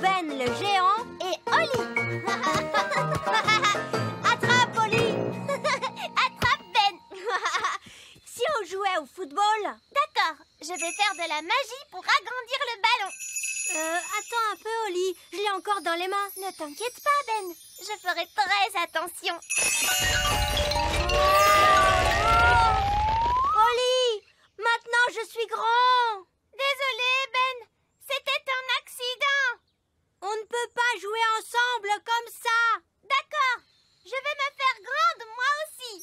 Ben le géant Et Oli Attrape, Oli Attrape Ben Si on jouait au football D'accord, je vais faire de la magie pour agrandir le ballon. Euh, attends un peu, Oli. Je l'ai encore dans les mains. Ne t'inquiète pas, Ben. Je ferai très attention. Oli Maintenant, je suis grand Désolé, Ben. C'était un accident. On ne peut pas jouer ensemble comme ça D'accord. Je vais me faire grande, moi aussi.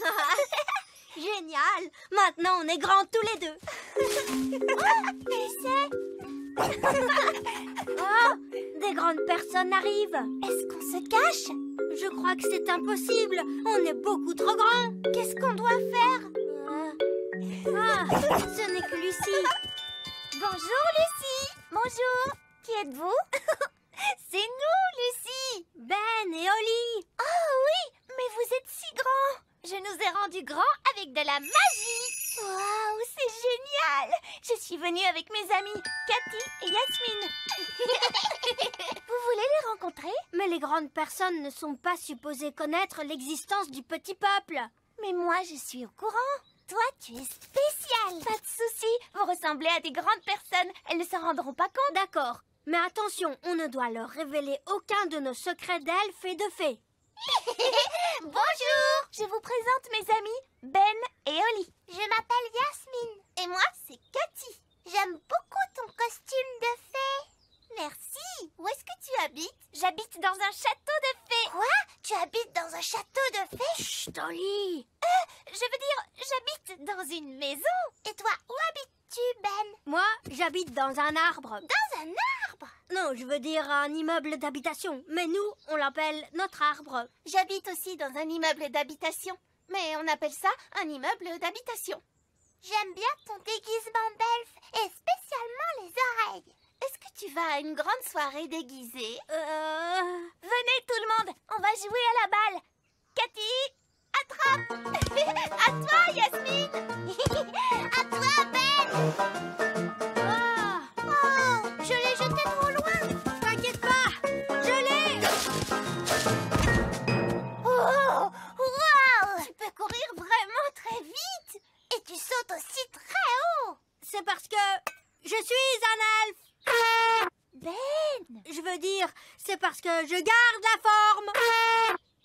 Génial Maintenant, on est grands tous les deux. C'est... Oh Des grandes personnes arrivent. Est-ce qu'on se cache? Je crois que c'est impossible. On est beaucoup trop grands. Qu'est-ce qu'on doit faire? Euh, Ah, ce n'est que Lucie. Bonjour, Lucie. Bonjour. Qui êtes-vous? C'est nous, Lucie. Ben et Oli. Oh oui, mais vous êtes si grand. Je nous ai rendus grands avec de la magie. Waouh, c'est génial. Je suis venue avec mes amis Cathy et Yasmine. vous voulez les rencontrer? Mais les grandes personnes ne sont pas supposées connaître l'existence du petit peuple. Mais moi, je suis au courant. Toi, tu es spécial. Pas de souci. Vous ressemblez à des grandes personnes. Elles ne s'en rendront pas compte. D'accord. Mais attention, on ne doit leur révéler aucun de nos secrets d'elfes et de fées. Bonjour Je vous présente mes amis Ben et Oli. Je m'appelle Yasmine. Et moi, c'est Cathy. J'aime beaucoup ton costume de fée. Merci. Où est-ce que tu habites? J'habite dans un château de fées. Quoi? Tu habites dans un château de fées? Chut, Oli Je veux dire, j'habite dans une maison. Et toi, où habites-tu, Ben? Moi, j'habite dans un arbre. Dans un arbre? Non, je veux dire un immeuble d'habitation. Mais nous, on l'appelle notre arbre. J'habite aussi dans un immeuble d'habitation. Mais on appelle ça un immeuble d'habitation. J'aime bien ton déguisement d'elfe et spécialement les oreilles. Est-ce que tu vas à une grande soirée déguisée? Euh... Venez tout le monde, on va jouer à la balle. Cathy, attrape! À toi, Yasmine! À toi, Ben! Ah Oh, je l'ai jeté trop loin. T'inquiète pas Je l'ai. Oh Wow Tu peux courir vraiment très vite. Et tu sautes aussi très haut. C'est parce que je suis un elfe Ben Je veux dire, c'est parce que je garde la forme.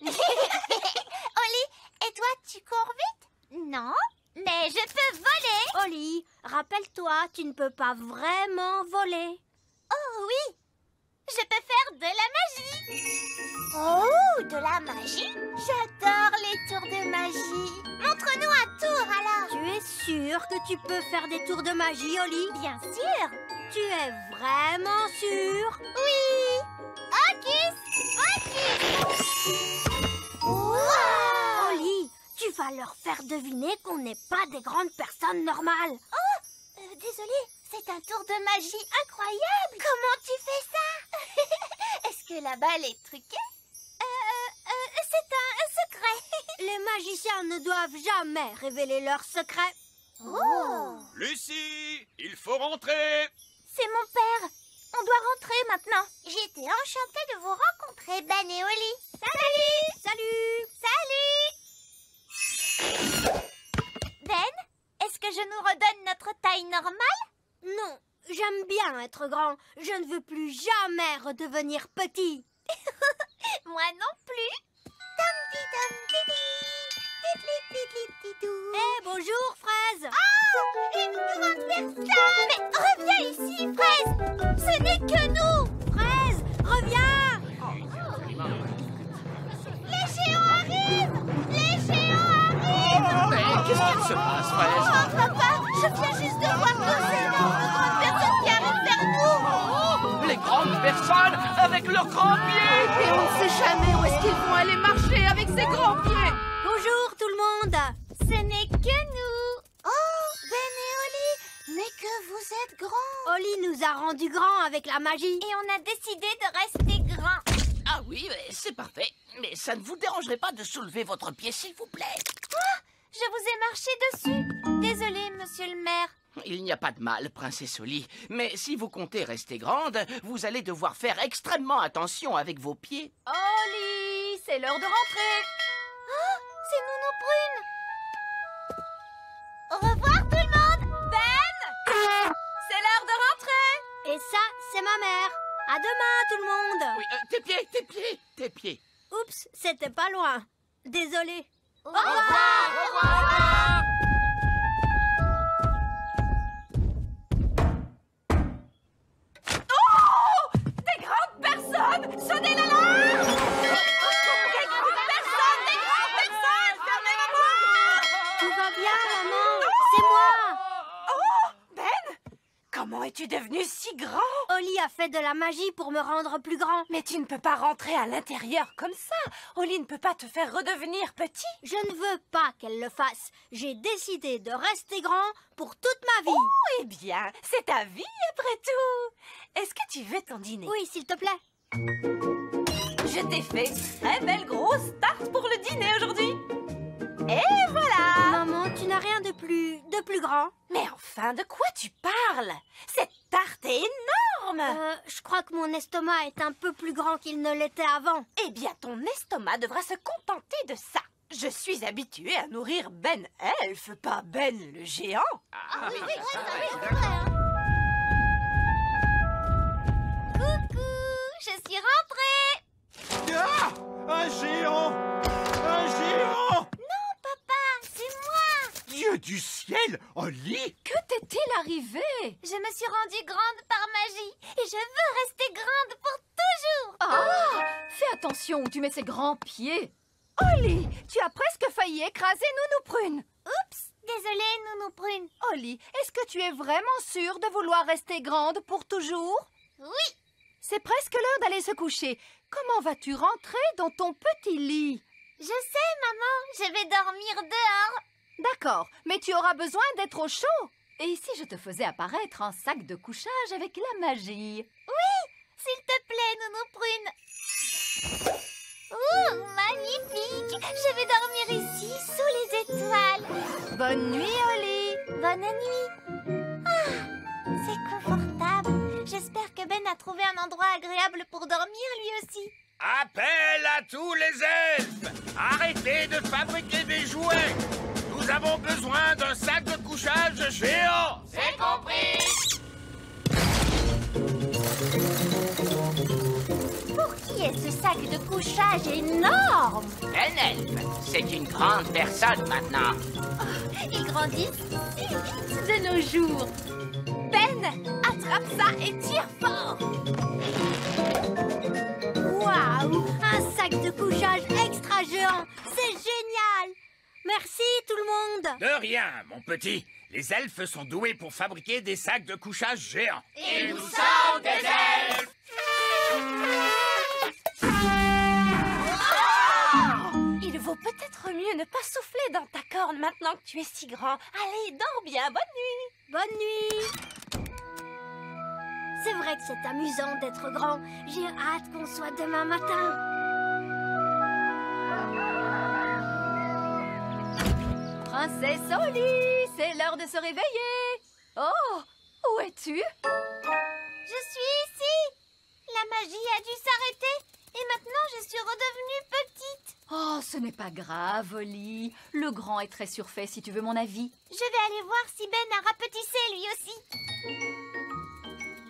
Oli, et toi, tu cours vite? Non, mais je peux voler. Oli, rappelle-toi, tu ne peux pas vraiment voler. Oh oui Je peux faire de la magie. Oh, de la magie? J'adore les tours de magie. Montre-nous un tour alors. Tu es sûr que tu peux faire des tours de magie, Oli? Bien sûr. Tu es vraiment sûr? Oui. Hocus Pocus Wow. Oli, tu vas leur faire deviner qu'on n'est pas des grandes personnes normales. Oh euh, Désolée, c'est un tour de magie incroyable. Comment tu fais ça? Est-ce que la balle est? Truquée Euh, euh, c'est un secret. Les magiciens ne doivent jamais révéler leurs secrets. Oh. Lucie, il faut rentrer. C'est mon père. On doit rentrer maintenant. J'étais enchantée de vous rencontrer, Ben et Oli. Salut. Salut. Salut. Ben, est-ce que je nous redonne notre taille normale? Non, j'aime bien être grand. Je ne veux plus jamais redevenir petit. Moi non plus. Eh, bonjour, fraise Oh Une grande personne Mais reviens ici, Fraise Ce n'est que nous qu'est-ce qu'il se passe, Fraise Oh, papa Je viens juste de voir deux énormes grandes personnes qui arrivent vers nous Les grandes personnes avec leurs grands pieds. Et on ne sait jamais où est-ce qu'ils vont aller marcher avec ces grands pieds. Bonjour, tout le monde. Ce n'est que nous. Oh, Ben et Oli Mais que vous êtes grands. Oli nous a rendus grands avec la magie. Et on a décidé de rester grands. Ah oui, c'est parfait. Mais ça ne vous dérangerait pas de soulever votre pied, s'il vous plaît? Je vous ai marché dessus Désolé, monsieur le maire Il n'y a pas de mal, princesse Oli. Mais si vous comptez rester grande, vous allez devoir faire extrêmement attention avec vos pieds. Oli, c'est l'heure de rentrer. C'est Nounou Prune Au revoir tout le monde Ben C'est l'heure de rentrer. Et ça, c'est ma mère. À demain, tout le monde. Oui, euh, tes pieds, tes pieds, tes pieds. Oups, c'était pas loin. Désolée. Au revoir. Des grandes personnes Sonnez l'alarme Des grandes personnes Des grandes personnes Fermez la porte Tout va bien, maman. C'est moi. Ben Comment es-tu devenu si grand? A fait de la magie pour me rendre plus grand. Mais tu ne peux pas rentrer à l'intérieur comme ça. Oli ne peut pas te faire redevenir petit. Je ne veux pas qu'elle le fasse. J'ai décidé de rester grand pour toute ma vie. Eh bien, c'est ta vie après tout. Est-ce que tu veux ton dîner? Oui, s'il te plaît. Je t'ai fait une très belle grosse tarte pour le dîner aujourd'hui. Et voilà Maman, tu n'as rien de plus de plus grand. Mais enfin, de quoi tu parles? Cette tarte est énorme Euh, je crois que mon estomac est un peu plus grand qu'il ne l'était avant. Eh bien, ton estomac devra se contenter de ça. Je suis habituée à nourrir Ben Elf, pas Ben le géant. Ah, oui, oui, ouais, c'est vrai, hein. Coucou Je suis rentrée Ah Un géant Dieu du ciel Oli. Que t'est-il arrivé? Je me suis rendue grande par magie et je veux rester grande pour toujours. Ah Fais attention où tu mets ces grands pieds. Oli, tu as presque failli écraser Nounou Prune. Oups Désolée, Nounou Prune Oli, est-ce que tu es vraiment sûre de vouloir rester grande pour toujours? Oui. C'est presque l'heure d'aller se coucher. Comment vas-tu rentrer dans ton petit lit? Je sais, maman, je vais dormir dehors D'accord, mais tu auras besoin d'être au chaud. Et si je te faisais apparaître un sac de couchage avec la magie. S'il te plaît, Nounou Prune Ouh, magnifique. Je vais dormir ici, sous les étoiles. Bonne nuit, Oli. Bonne nuit. Ah, c'est confortable. J'espère que Ben a trouvé un endroit agréable pour dormir lui aussi. Appel à tous les elfes. Arrêtez de fabriquer des jouets Nous avons besoin d'un sac de couchage géant. C'est compris. Pour qui est ce sac de couchage énorme? Ben Elf, c'est une grande personne maintenant. Ils grandissent si vite de nos jours. Ben, attrape ça et tire fort. Waouh Un sac de couchage extra géant. C'est génial Merci tout le monde De rien, mon petit Les elfes sont doués pour fabriquer des sacs de couchage géants Et nous sommes des elfes Il vaut peut-être mieux ne pas souffler dans ta corne maintenant que tu es si grand. Allez, dors bien, bonne nuit. Bonne nuit C'est vrai que c'est amusant d'être grand. J'ai hâte qu'on soit demain matin. Princesse Oli, c'est l'heure de se réveiller. Oh, où es-tu? Je suis ici. La magie a dû s'arrêter. Et maintenant je suis redevenue petite. Oh, ce n'est pas grave, Oli. Le grand est très surfait, si tu veux mon avis. Je vais aller voir si Ben a rapetissé lui aussi.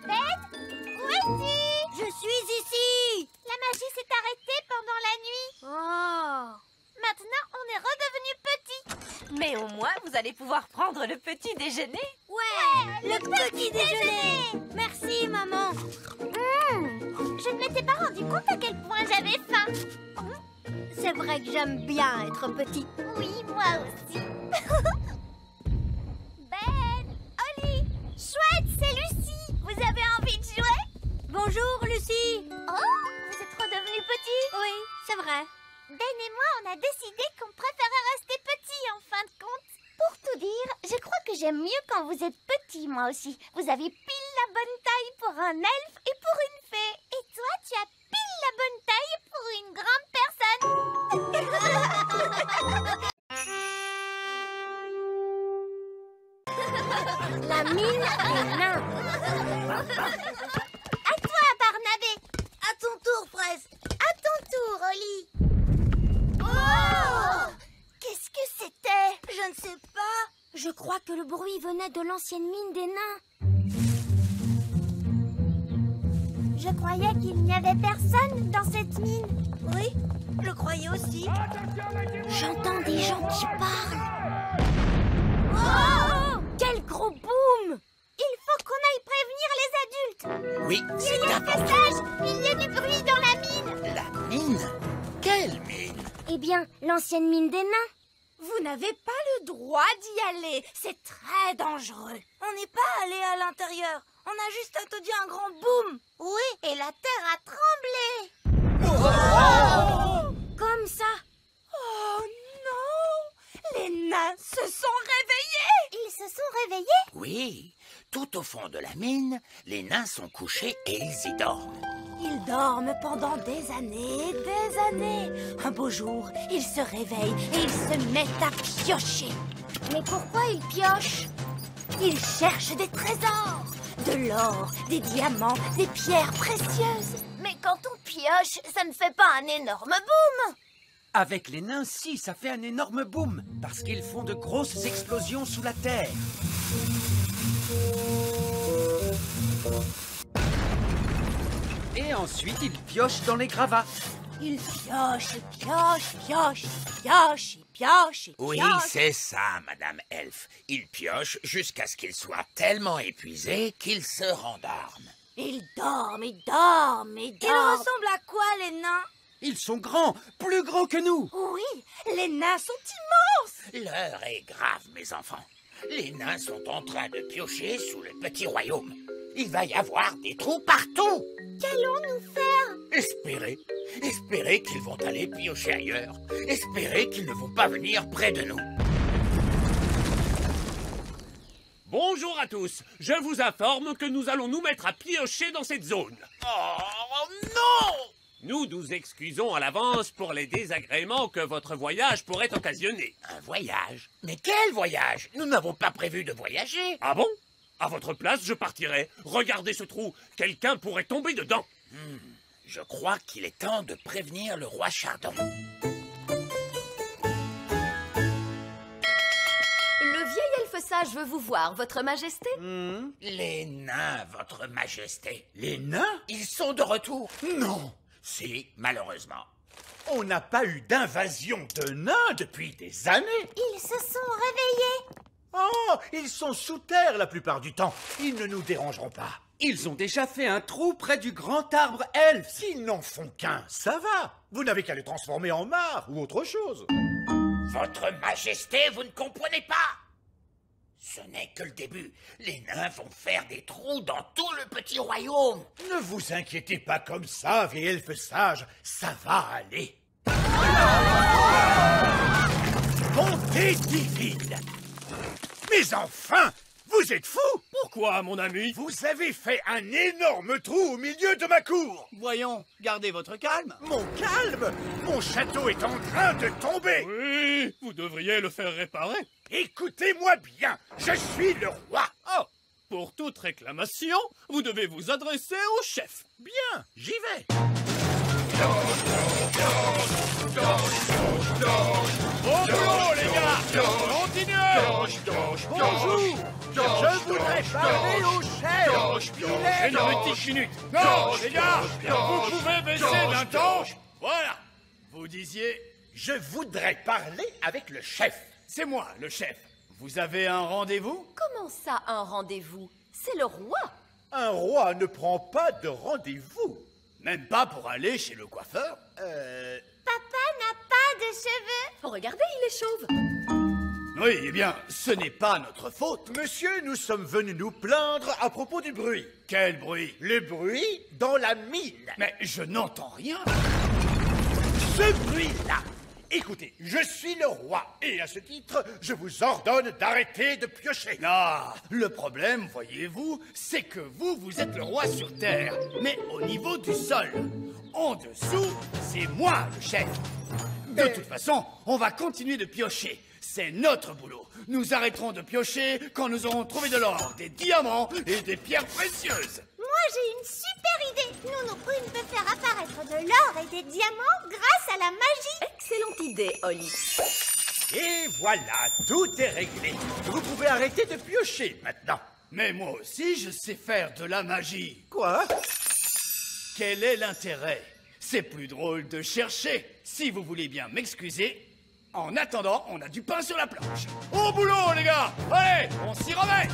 Ben Où es-tu? Je suis ici. La magie s'est arrêtée pendant la nuit. Oh Maintenant on est redevenu petit Mais au moins, vous allez pouvoir prendre le petit déjeuner. Ouais Le petit déjeuner. Merci maman. Mmh, Je ne m'étais pas rendu compte à quel point j'avais faim. C'est vrai que j'aime bien être petit. Oui, moi aussi vous êtes petit, moi aussi. Vous avez pile la bonne taille pour un elfe et pour une fée. Et toi, tu as pile la bonne taille pour une grande personne. La mine des nains. À toi, Barnabé. À ton tour, Fraise. À ton tour, Oli. Oh Qu'est-ce que c'était Je ne sais pas. Je crois que le bruit venait de l'ancienne mine des nains. Je croyais qu'il n'y avait personne dans cette mine. Oui, je croyais aussi. J'entends des gens qui parlent. Oh Quel gros boom Il faut qu'on aille prévenir les adultes. Oui, c'est Il y a un important. passage. Il y a du bruit dans la mine. La mine? Quelle mine? Eh bien, l'ancienne mine des nains. Vous n'avez droit d'y aller. C'est très dangereux. On n'est pas allé à l'intérieur. On a juste entendu un grand boom. Oui, et la terre a tremblé. Comme ça. Oh non Les nains se sont réveillés Ils se sont réveillés? Oui, tout au fond de la mine, les nains sont couchés et ils y dorment. Ils dorment pendant des années, des années. Un beau jour, ils se réveillent et ils se mettent à piocher. Mais pourquoi ils piochent? Ils cherchent des trésors, de l'or, des diamants, des pierres précieuses. Mais quand on pioche, ça ne fait pas un énorme boom. Avec les nains, si, ça fait un énorme boom, parce qu'ils font de grosses explosions sous la terre. Et ensuite, ils piochent dans les gravats. Ils piochent, ils piochent, piochent, ils piochent, ils piochent, ils Oui, c'est ça, Madame Elf. Ils piochent jusqu'à ce qu'ils soient tellement épuisés qu'ils se rendorment. Ils dorment, ils dorment, ils Ils dorment. ressemblent à quoi, les nains? Ils sont grands, plus grands que nous. Oui, les nains sont immenses. L'heure est grave, mes enfants. Les nains sont en train de piocher sous le petit royaume. Il va y avoir des trous partout. Qu'allons-nous faire? Espérez, espérez qu'ils vont aller piocher ailleurs. Espérez qu'ils ne vont pas venir près de nous. Bonjour à tous. Je vous informe que nous allons nous mettre à piocher dans cette zone. Oh non Nous nous excusons à l'avance pour les désagréments que votre voyage pourrait occasionner. Un voyage? Mais quel voyage? Nous n'avons pas prévu de voyager. Ah bon? À votre place, je partirai. Regardez ce trou. Quelqu'un pourrait tomber dedans. Je crois qu'il est temps de prévenir le roi Chardon. Le vieil elfe sage veut vous voir, votre majesté. Les nains, votre majesté. Les nains? Ils sont de retour. Non Si, malheureusement. On n'a pas eu d'invasion de nains depuis des années Ils se sont réveillés. Oh Ils sont sous terre la plupart du temps. Ils ne nous dérangeront pas. Ils ont déjà fait un trou près du grand arbre elfe. S'ils n'en font qu'un, ça va. Vous n'avez qu'à les transformer en mares ou autre chose. Votre majesté, vous ne comprenez pas Ce n'est que le début. Les nains vont faire des trous dans tout le petit royaume. Ne vous inquiétez pas comme ça, vieil elfe sage. Ça va aller. Bonté divine Mais enfin Vous êtes fous Pourquoi, mon ami Vous avez fait un énorme trou au milieu de ma cour Voyons, gardez votre calme. Mon calme Mon château est en train de tomber Oui, vous devriez le faire réparer. Écoutez-moi bien, je suis le roi Oh Pour toute réclamation, vous devez vous adresser au chef. Bien, j'y vais Bon boulot, les gars Continuez Bonjour Je voudrais parler au chef Il est Une petite minute. Non, les gars, vous pouvez baisser d'un ton. Voilà. Vous disiez, Je voudrais parler avec le chef c'est moi, le chef. Vous avez un rendez-vous? Comment ça, un rendez-vous? C'est le roi. Un roi ne prend pas de rendez-vous Même pas pour aller chez le coiffeur Euh... Papa n'a pas de cheveux. Regardez, il est chauve. Oui, eh bien, ce n'est pas notre faute. Monsieur, nous sommes venus nous plaindre à propos du bruit. Quel bruit? Le bruit dans la mine. Mais je n'entends rien. Ce bruit-là. Écoutez, je suis le roi, et à ce titre, je vous ordonne d'arrêter de piocher. Ah, le problème, voyez-vous, c'est que vous, vous êtes le roi sur Terre, mais au niveau du sol. En dessous, c'est moi le chef. De toute façon, on va continuer de piocher. c'est notre boulot. Nous arrêterons de piocher quand nous aurons trouvé de l'or, des diamants et des pierres précieuses. J'ai une super idée. Nounou Prune peut faire apparaître de l'or et des diamants grâce à la magie. Excellente idée, Oli. Et voilà, tout est réglé. Vous pouvez arrêter de piocher maintenant. Mais moi aussi, je sais faire de la magie. Quoi? Quel est l'intérêt? C'est plus drôle de chercher. Si vous voulez bien m'excuser, en attendant, on a du pain sur la planche. Au boulot, les gars Allez, on s'y remet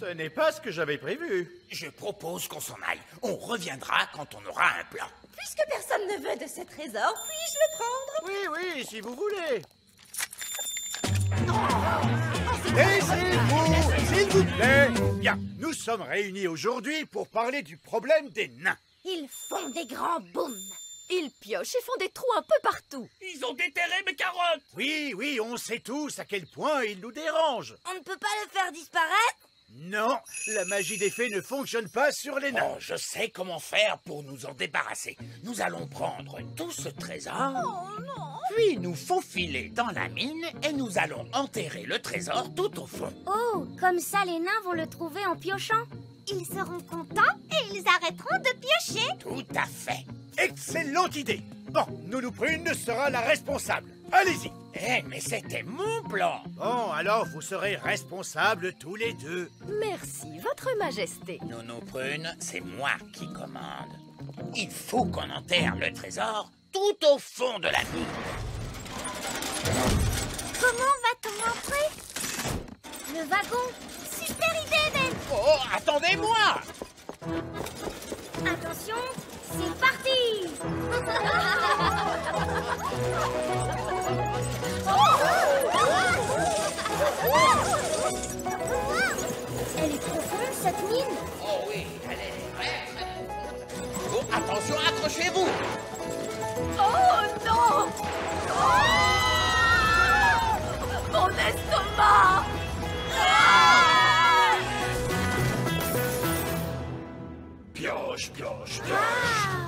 Ce n'est pas ce que j'avais prévu. Je propose qu'on s'en aille. On reviendra quand on aura un plan. Puisque personne ne veut de ce trésor, puis-je le prendre? Oui, oui, si vous voulez. Taisez-vous, s'il vous plaît. Bien, nous sommes réunis aujourd'hui pour parler du problème des nains. Ils font des grands booms. Ils piochent et font des trous un peu partout. Ils ont déterré mes carottes Oui, oui, on sait tous à quel point ils nous dérangent. On ne peut pas le faire disparaître Non, la magie des fées ne fonctionne pas sur les nains. Oh, je sais comment faire pour nous en débarrasser. Nous allons prendre tout ce trésor, puis nous faufiler dans la mine et nous allons enterrer le trésor tout au fond. Oh, comme ça les nains vont le trouver en piochant. Ils seront contents et ils arrêteront de piocher. Tout à fait. Excellente idée. Bon, Nounou Prune sera la responsable. Allez-y. Eh, mais c'était mon plan. Bon, alors vous serez responsables tous les deux. Merci, Votre Majesté. Nounou Prune, c'est moi qui commande. Il faut qu'on enterre le trésor tout au fond de la mine. Comment va-t-on entrer? Le wagon Super idée, Ben Oh, attendez-moi Attention, c'est parti Elle est profonde cette mine. Oh oui, elle est très très profonde. Oh, attention, accrochez-vous. Oh non. Oh. Mon estomac Pioche, pioche,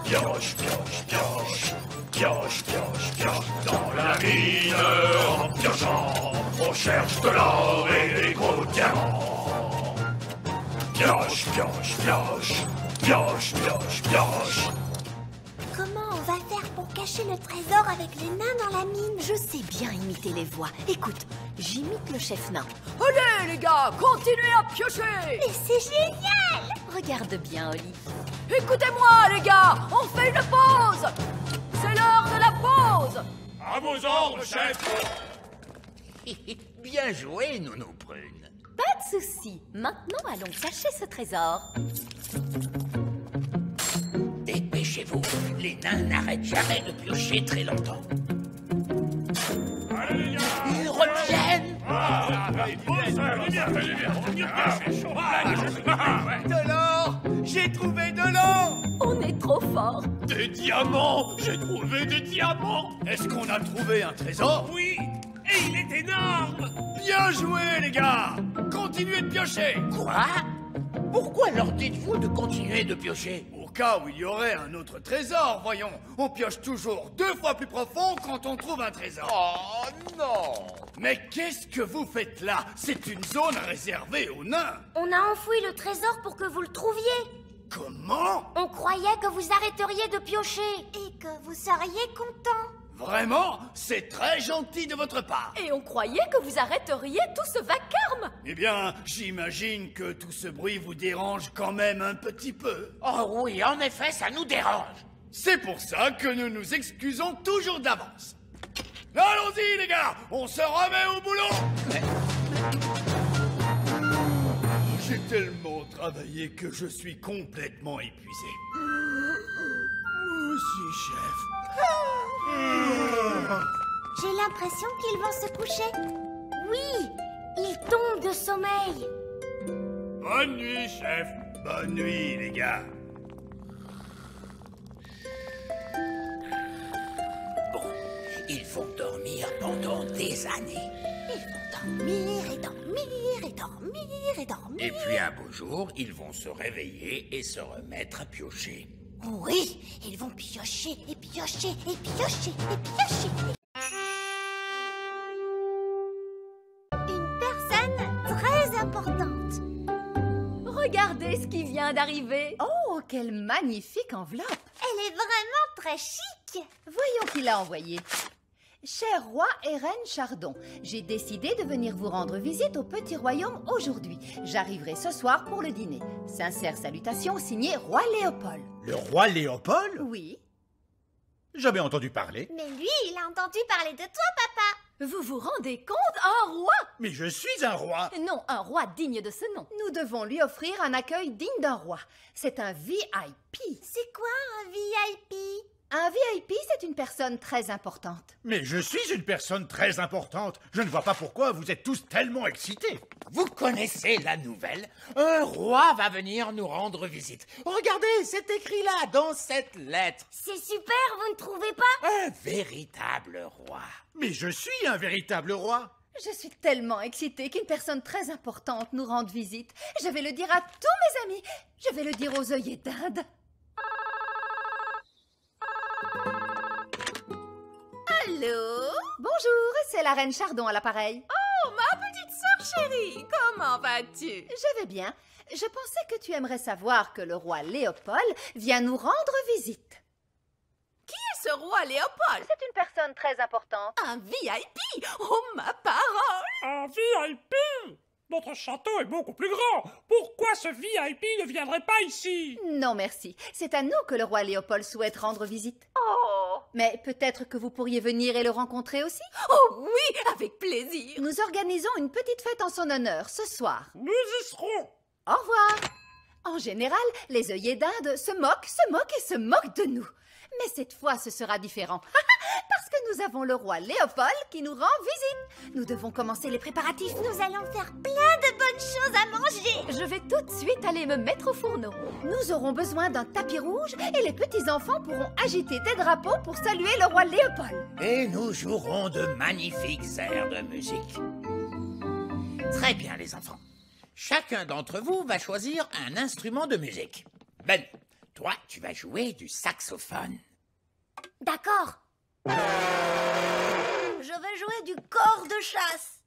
pioche, pioche, pioche, pioche, pioche, pioche, pioche, dans la mine, en piochant, on cherche de l'or et des gros diamants. Pioche, pioche, pioche, pioche, pioche, pioche. Comment on va faire pour cacher le trésor avec les nains dans la mine Je sais bien imiter les voix. Écoute, j'imite le chef nain. Allez, les gars, continuez à piocher Mais c'est génial Regarde bien, Oli. Écoutez-moi, les gars, on fait une pause C'est l'heure de la pause À vos ordres, chef. Bien joué, Nounou Prune. Pas de souci. Maintenant, allons cacher ce trésor. Dépêchez-vous, les nains n'arrêtent jamais de piocher très longtemps. De l'or J'ai trouvé de l'or On est trop fort. Des diamants J'ai trouvé des diamants. Est-ce qu'on a trouvé un trésor? Oui Et il est énorme. Bien joué, les gars. Continuez de piocher. Quoi? Pourquoi leur dites-vous de continuer de piocher? Cas où il y aurait un autre trésor, voyons. On pioche toujours deux fois plus profond quand on trouve un trésor. Oh non Mais qu'est-ce que vous faites là? C'est une zone réservée aux nains. On a enfoui le trésor pour que vous le trouviez Comment? On croyait que vous arrêteriez de piocher Et que vous seriez content Vraiment C'est très gentil de votre part. Et on croyait que vous arrêteriez tout ce vacarme. Eh bien, j'imagine que tout ce bruit vous dérange quand même un petit peu. Oh oui, en effet, ça nous dérange. C'est pour ça que nous nous excusons toujours d'avance. Allons-y, les gars On se remet au boulot J'ai tellement travaillé que je suis complètement épuisé. Aussi, chef. J'ai l'impression qu'ils vont se coucher. Oui Ils tombent de sommeil Bonne nuit, chef. Bonne nuit, les gars. Bon, ils vont dormir pendant des années. Dormir et dormir et dormir et dormir. Et puis un beau jour, ils vont se réveiller et se remettre à piocher. Oui, ils vont piocher et piocher et piocher et piocher. Une personne très importante. Regardez ce qui vient d'arriver. Oh, quelle magnifique enveloppe. Elle est vraiment très chic. Voyons qui l'a envoyée. Cher roi et reine Chardon, j'ai décidé de venir vous rendre visite au petit royaume aujourd'hui. J'arriverai ce soir pour le dîner. Sincère salutations signé Roi Léopold. Le roi Léopold? Oui. Jamais entendu parler. Mais lui, il a entendu parler de toi, papa. Vous vous rendez compte Un roi? Mais je suis un roi. Non, un roi digne de ce nom. Nous devons lui offrir un accueil digne d'un roi. C'est un VIP. C'est quoi un VIP Un VIP, c'est une personne très importante. Mais je suis une personne très importante. Je ne vois pas pourquoi vous êtes tous tellement excités. Vous connaissez la nouvelle Un roi va venir nous rendre visite. Regardez, c'est écrit là, dans cette lettre. C'est super, vous ne trouvez pas? Un véritable roi. Mais je suis un véritable roi. Je suis tellement excitée qu'une personne très importante nous rende visite. Je vais le dire à tous mes amis. Je vais le dire aux œillets d'Inde. Allô Bonjour, c'est la reine Chardon à l'appareil. Oh, ma petite sœur chérie, comment vas-tu? Je vais bien. Je pensais que tu aimerais savoir que le roi Léopold vient nous rendre visite. Qui est ce roi Léopold? C'est une personne très importante. Un VIP Oh, ma parole Un VIP Notre château est beaucoup plus grand. Pourquoi ce VIP ne viendrait pas ici? Non, merci. C'est à nous que le roi Léopold souhaite rendre visite. Oh Mais peut-être que vous pourriez venir et le rencontrer aussi? Oh oui, avec plaisir Nous organisons une petite fête en son honneur ce soir. Nous y serons. Au revoir. En général, les œillets d'Inde se moquent, se moquent et se moquent de nous. Mais cette fois, ce sera différent. Parce que nous avons le roi Léopold qui nous rend visite. Nous devons commencer les préparatifs. Nous allons faire plein de bonnes choses à manger. Je vais tout de suite aller me mettre au fourneau. Nous aurons besoin d'un tapis rouge et les petits-enfants pourront agiter des drapeaux pour saluer le roi Léopold. Et nous jouerons de magnifiques airs de musique. Très bien, les enfants. Chacun d'entre vous va choisir un instrument de musique. Ben, toi, tu vas jouer du saxophone. D'accord. Je vais jouer du corps de chasse.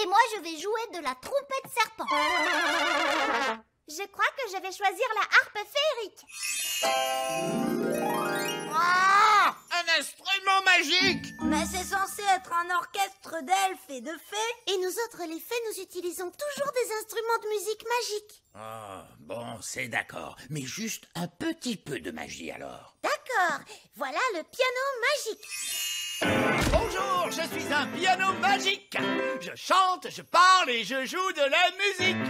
Et moi, je vais jouer de la trompette serpent. Je crois que je vais choisir la harpe féerique. Un instrument magique Mais c'est censé être un orchestre d'elfes et de fées. Et nous autres, les fées, nous utilisons toujours des instruments de musique magique. Ah, bon, c'est d'accord. Mais juste un petit peu de magie alors. D'accord, voilà le piano magique. Bonjour, je suis un piano magique. Je chante, je parle et je joue de la musique.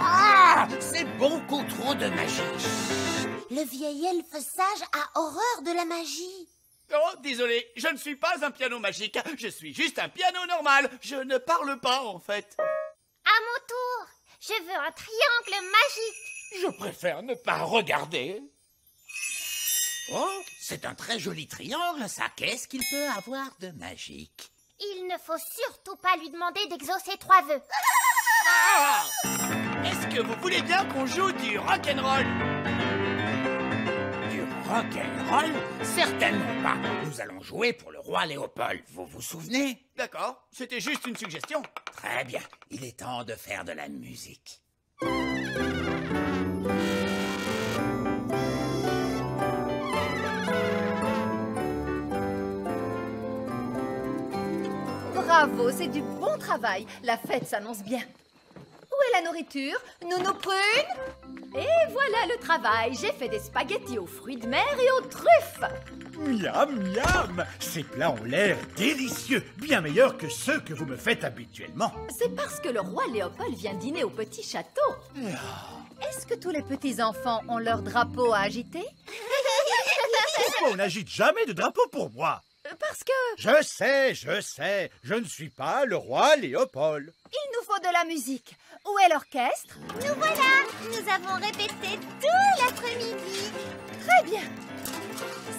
Ah C'est beaucoup trop de magie. Le vieil elfe sage a horreur de la magie. Oh, désolé, je ne suis pas un piano magique. Je suis juste un piano normal. Je ne parle pas, en fait. À mon tour, je veux un triangle magique. Je préfère ne pas regarder. Oh, c'est un très joli triangle, ça. Qu'est-ce qu'il peut avoir de magique? Il ne faut surtout pas lui demander d'exaucer trois vœux. Ah Est-ce que vous voulez bien qu'on joue du rock'n'roll? Rock'n'roll Certainement pas. Nous allons jouer pour le roi Léopold. Vous vous souvenez? D'accord, c'était juste une suggestion. Très bien. Il est temps de faire de la musique. Bravo, c'est du bon travail. La fête s'annonce bien. Où est la nourriture Nounou prune Et voilà le travail. J'ai fait des spaghettis aux fruits de mer et aux truffes. Miam, miam Ces plats ont l'air délicieux, bien meilleurs que ceux que vous me faites habituellement. C'est parce que le roi Léopold vient dîner au petit château. Est-ce que tous les petits-enfants ont leur drapeau à agiter? Pourquoi on n'agite jamais de drapeau pour moi? Parce que Je sais, je sais, je ne suis pas le roi Léopold. il nous faut de la musique. Où est l'orchestre Nous voilà, nous avons répété tout l'après-midi. Très bien.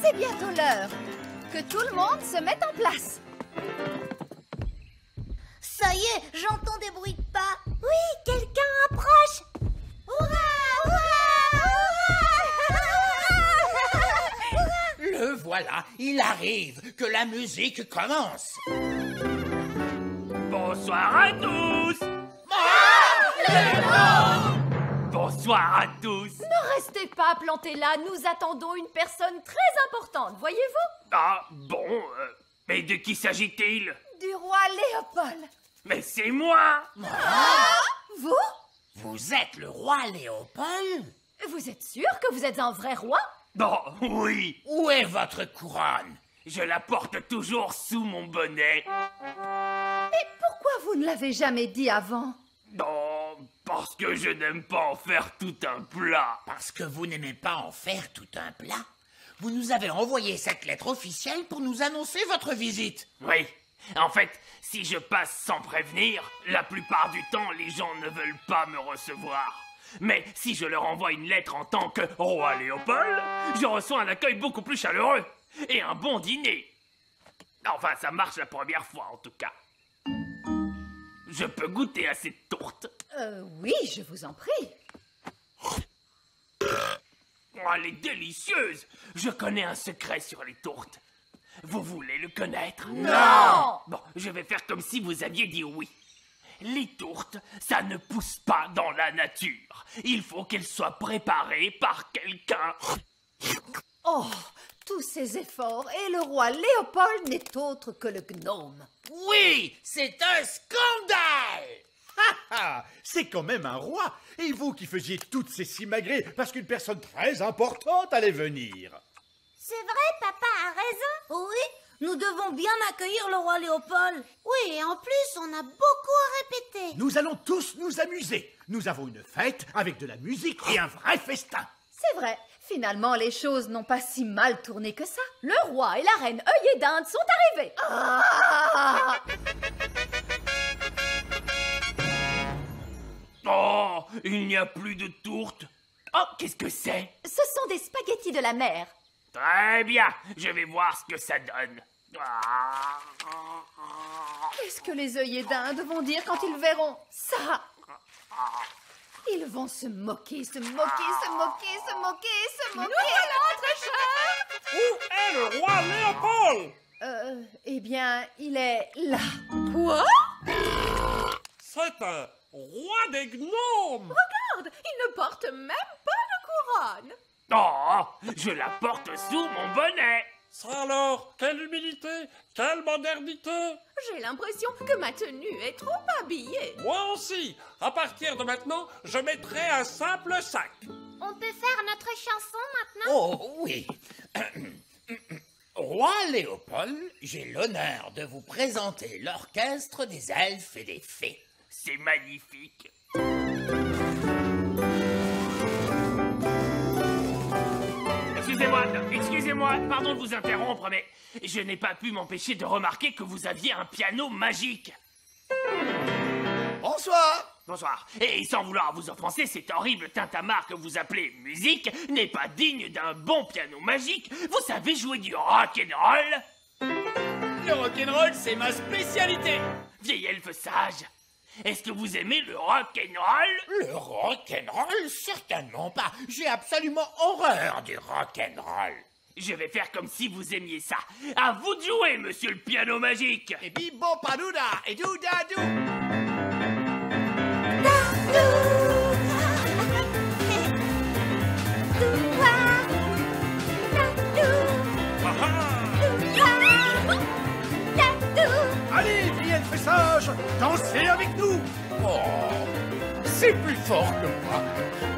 C'est bientôt l'heure. Que tout le monde se mette en place. Ça y est, j'entends des bruits de pas. Oui, quelqu'un approche. Hurrah, hurrah, Le voilà, il arrive. Que la musique commence. Bon Bonsoir à tous Bonsoir. À tous. Ne restez pas plantés là, nous attendons une personne très importante, voyez-vous? Ah, bon, euh, mais de qui s'agit-il? Du roi Léopold. Mais c'est moi. Vous? Vous êtes le roi Léopold? Vous êtes sûr que vous êtes un vrai roi? Bon, oui. Où est votre couronne? Je la porte toujours sous mon bonnet. Et pourquoi vous ne l'avez jamais dit avant? Non, parce que je n'aime pas en faire tout un plat. Parce que vous n'aimez pas en faire tout un plat? Vous nous avez envoyé cette lettre officielle pour nous annoncer votre visite. Oui. En fait, si je passe sans prévenir, la plupart du temps, les gens ne veulent pas me recevoir. Mais si je leur envoie une lettre en tant que roi Léopold, je reçois un accueil beaucoup plus chaleureux et un bon dîner. Enfin, ça marche la première fois en tout cas. Je peux goûter à cette tourte. Euh, oui, je vous en prie. Oh, elle est délicieuse. Je connais un secret sur les tourtes. Vous voulez le connaître? Non Bon, je vais faire comme si vous aviez dit oui. Les tourtes, ça ne pousse pas dans la nature. Il faut qu'elles soient préparées par quelqu'un. Oh, tous ces efforts, et le roi Léopold n'est autre que le gnome. Oui, c'est un scandale Ha ha C'est quand même un roi Et vous qui faisiez toutes ces simagrées parce qu'une personne très importante allait venir C'est vrai, papa a raison. Oui, nous devons bien accueillir le roi Léopold. Oui, et en plus, on a beaucoup à répéter. Nous allons tous nous amuser Nous avons une fête avec de la musique et un vrai festin C'est vrai, finalement, les choses n'ont pas si mal tourné que ça. Le roi et la reine œillet d'Inde sont arrivés. Ah Oh, il n'y a plus de tourte. Oh, qu'est-ce que c'est? Ce sont des spaghettis de la mer. Très bien, je vais voir ce que ça donne. Ah. Qu'est-ce que les œillets d'Inde vont dire quand ils verront ça? Ils vont se moquer, se moquer, se moquer, se moquer, se moquer. très cher Où est le roi Léopold? Euh, eh bien, il est là. Quoi? C'est un roi des gnomes Regarde, il ne porte même pas de couronne. Oh, je la porte sous mon bonnet. Ça alors, quelle humilité, quelle modernité J'ai l'impression que ma tenue est trop habillée. Moi aussi, à partir de maintenant, je mettrai un simple sac. On peut faire notre chanson maintenant? Oh oui Roi Léopold, j'ai l'honneur de vous présenter l'orchestre des elfes et des fées. C'est magnifique. Excusez-moi, excusez-moi, pardon de vous interrompre, mais je n'ai pas pu m'empêcher de remarquer que vous aviez un piano magique. Bonsoir Bonsoir. Et sans vouloir vous offenser, cet horrible tintamarre que vous appelez musique n'est pas digne d'un bon piano magique. Vous savez jouer du rock and roll? Le rock'n'roll, c'est ma spécialité Vieil elfe sage, est-ce que vous aimez le rock and roll? Le rock'n'roll Certainement pas. J'ai absolument horreur du rock'n'roll. Je vais faire comme si vous aimiez ça. À vous de jouer, monsieur le piano magique. Et bibo et vieille elfe sage, dansez avec nous Oh, c'est plus fort que moi.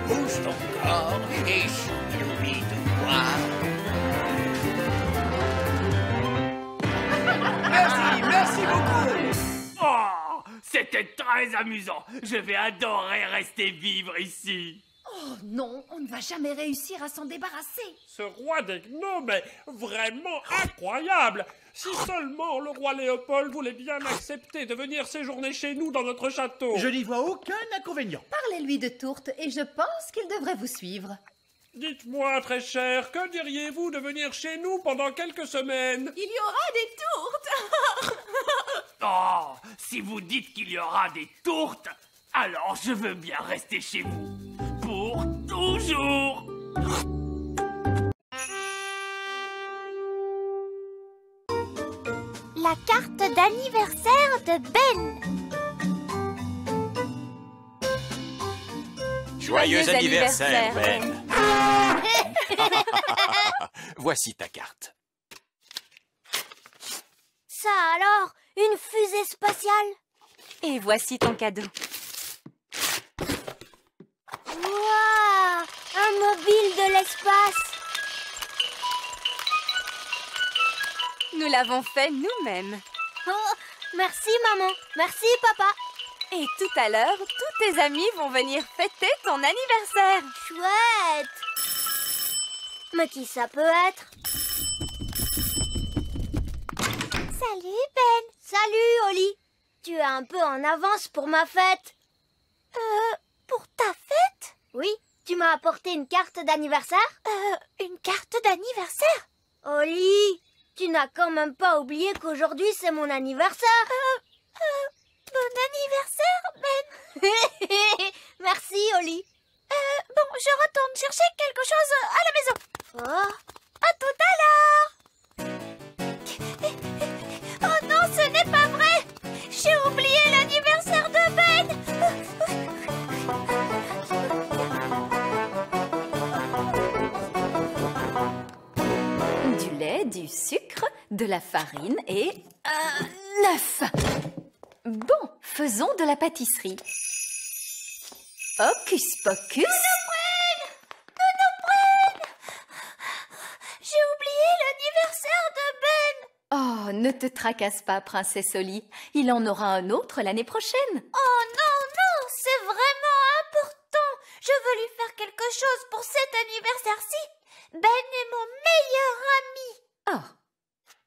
Bouge ton corps et choubi de moi. Merci, merci beaucoup Oh, c'était très amusant. Je vais adorer rester vivre ici. Oh non, on ne va jamais réussir à s'en débarrasser. Ce roi des gnomes est vraiment incroyable Si seulement le roi Léopold voulait bien accepter de venir séjourner chez nous dans notre château Je n'y vois aucun inconvénient. Parlez-lui de tourte et je pense qu'il devrait vous suivre. Dites-moi, très cher, que diriez-vous de venir chez nous pendant quelques semaines? Il y aura des tourtes. Oh, si vous dites qu'il y aura des tourtes, alors je veux bien rester chez vous. Pour toujours. la carte d'anniversaire de Ben. Joyeux, anniversaire, Ben. ben. Voici ta carte. Ça alors, une fusée spatiale? Et voici ton cadeau. Waouh, un mobile de l'espace. Nous l'avons fait nous-mêmes. Oh, merci maman, merci papa. Et tout à l'heure, tous tes amis vont venir fêter ton anniversaire. Chouette. Mais qui ça peut être? Salut Ben. Salut Oli. Tu es un peu en avance pour ma fête. Euh, pour ta fête? Oui, tu m'as apporté une carte d'anniversaire. Euh, une carte d'anniversaire? Oli, tu n'as quand même pas oublié qu'aujourd'hui c'est mon anniversaire Euh, euh, bon anniversaire Ben Merci Oli euh, bon, je retourne chercher quelque chose à la maison. Oh. À tout à l'heure. Oh non, ce n'est pas vrai. J'ai oublié l'anniversaire de Ben. Lait, du sucre, de la farine et un œuf. Bon, faisons de la pâtisserie. Hocus pocus. J'ai oublié l'anniversaire de Ben. Oh, ne te tracasse pas, princesse Oli. Il en aura un autre l'année prochaine. Oh non, non, c'est vraiment important. Je veux lui faire quelque chose pour cet anniversaire-ci. Ben est mon meilleur ami. Oh,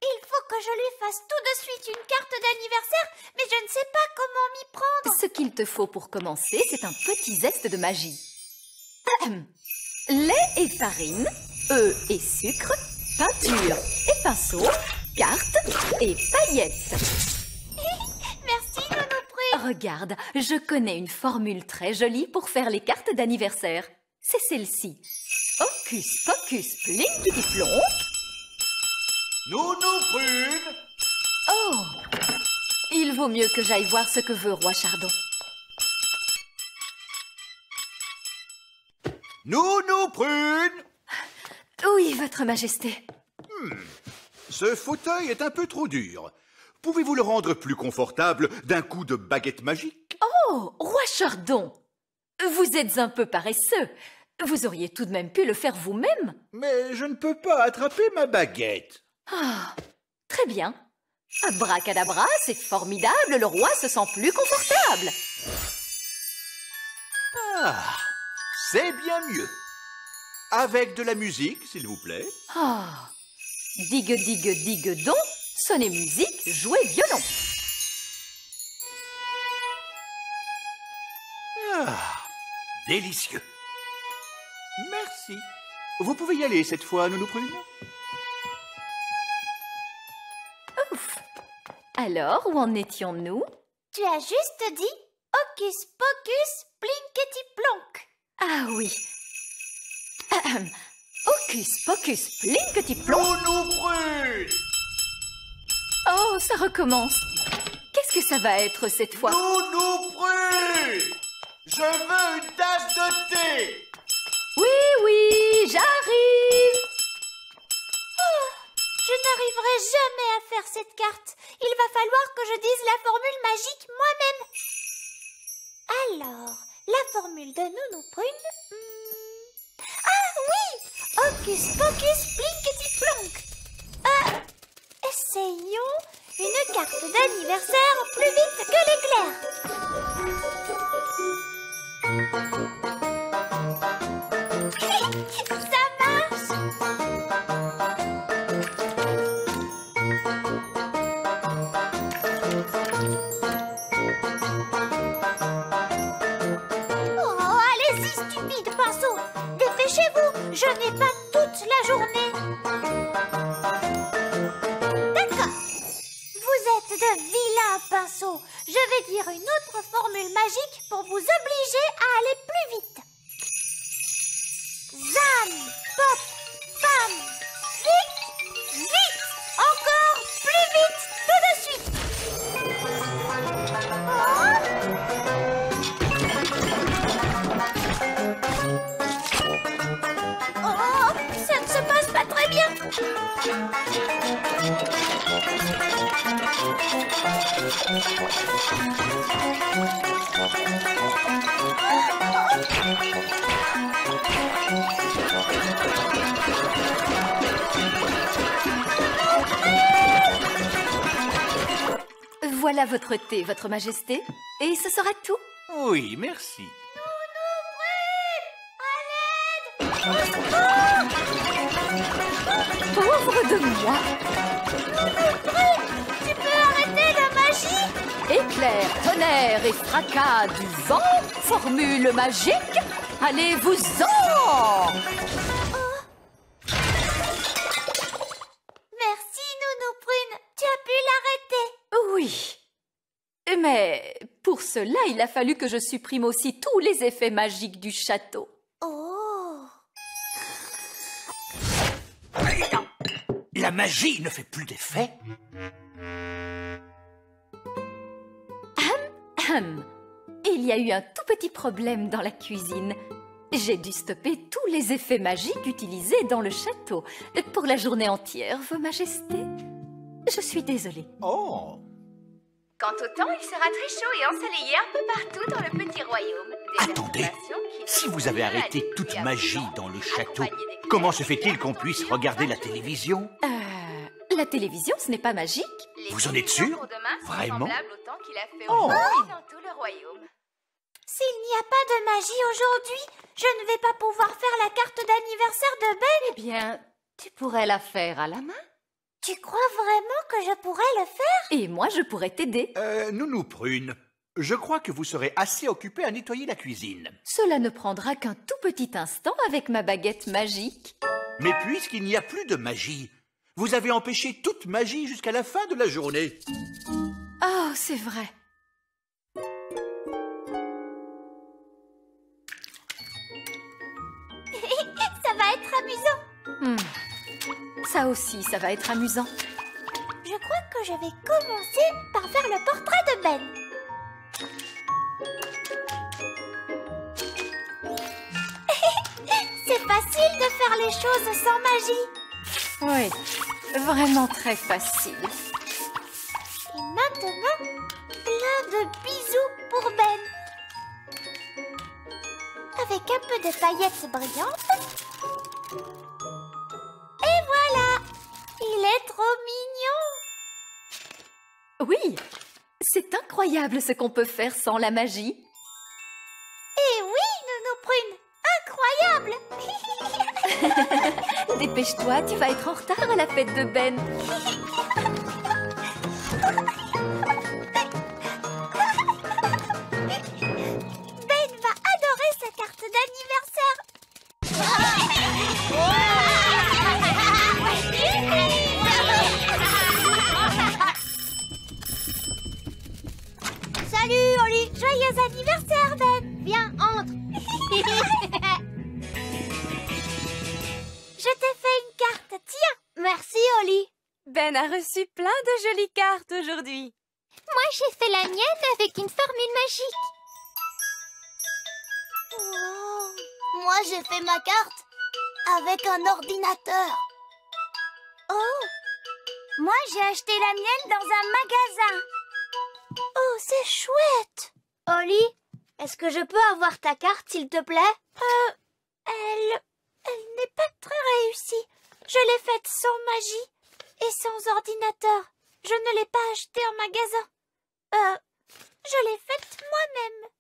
Il faut que je lui fasse tout de suite une carte d'anniversaire, mais je ne sais pas comment m'y prendre. ce qu'il te faut pour commencer, c'est un petit zeste de magie. Ahem. Lait et farine, œufs et sucre, peinture et pinceau, cartes et paillettes. Merci, Nounou Prune. Regarde, je connais une formule très jolie pour faire les cartes d'anniversaire. C'est celle-ci. Hocus pocus plinkety plonk. Nounou Prune Oh Il vaut mieux que j'aille voir ce que veut Roi Chardon. Nounou Prune Oui, Votre Majesté. Ce fauteuil est un peu trop dur. Pouvez-vous le rendre plus confortable d'un coup de baguette magique? Oh, Roi Chardon Vous êtes un peu paresseux. Vous auriez tout de même pu le faire vous-même. Mais je ne peux pas attraper ma baguette. Ah, très bien. Abracadabra, c'est formidable, le roi se sent plus confortable. Ah, c'est bien mieux. Avec de la musique, s'il vous plaît. Ah, digue digue digue don, sonnez musique, jouez violon. Ah, délicieux. Merci. Vous pouvez y aller cette fois, Nounou Prune Alors, où en étions-nous? Tu as juste dit Hocus Pocus Plinkety Plonk. Ah oui. Ahem. Hocus pocus plinkety plonk. Nounou Prune Oh, ça recommence. Qu'est-ce que ça va être cette fois? Nounou Prune Je veux une tasse de thé Oui, oui, j'arrive. Je n'arriverai jamais à faire cette carte. Il va falloir que je dise la formule magique moi-même. Alors, la formule de Nounou Prune. hmm. Ah oui Hocus Pocus Plinkety Plonk. Euh, essayons une carte d'anniversaire plus vite que l'éclair. Une autre formule magique Voilà votre thé, votre majesté. Et ce sera tout Oui, merci. Pauvre de moi Tu peux arrêter la magie? Éclair, tonnerre et fracas du vent, formule magique, allez-vous-en Mais pour cela, il a fallu que je supprime aussi tous les effets magiques du château. Oh La magie ne fait plus d'effet Hum. Il y a eu un tout petit problème dans la cuisine. J'ai dû stopper tous les effets magiques utilisés dans le château pour la journée entière, Vos Majestés. Je suis désolée. Oh Quant au temps, il sera très chaud et ensoleillé un peu partout dans le petit royaume. Des Attendez, si vous avez arrêté toute magie dans le château, comment se fait-il qu'on puisse regarder la télévision Euh, la télévision, ce n'est pas magique Vous en êtes sûr Vraiment Oh. aujourd'hui dans tout le royaume. S'il n'y a pas de magie aujourd'hui, je ne vais pas pouvoir faire la carte d'anniversaire de Ben. Eh bien, tu pourrais la faire à la main. Tu crois vraiment que je pourrais le faire? Et moi, je pourrais t'aider. Euh, Nounou Prune, je crois que vous serez assez occupé à nettoyer la cuisine. Cela ne prendra qu'un tout petit instant avec ma baguette magique. Mais puisqu'il n'y a plus de magie, vous avez empêché toute magie jusqu'à la fin de la journée. Oh, c'est vrai. Ça va être amusant. Hmm. Ça aussi, ça va être amusant. Je crois que je vais commencer par faire le portrait de Ben. C'est facile de faire les choses sans magie. Oui, vraiment très facile. Et maintenant, plein de bisous pour Ben. Avec un peu de paillettes brillantes. Incroyable ce qu'on peut faire sans la magie. Et oui, Nounou Prune Incroyable Dépêche-toi, tu vas être en retard à la fête de. Ben un ordinateur Oh Moi j'ai acheté la mienne dans un magasin Oh, c'est chouette Oli, est-ce que je peux avoir ta carte, s'il te plaît? Euh, elle... elle n'est pas très réussie. Je l'ai faite sans magie et sans ordinateur. Je ne l'ai pas achetée en magasin. Euh, je l'ai faite moi-même.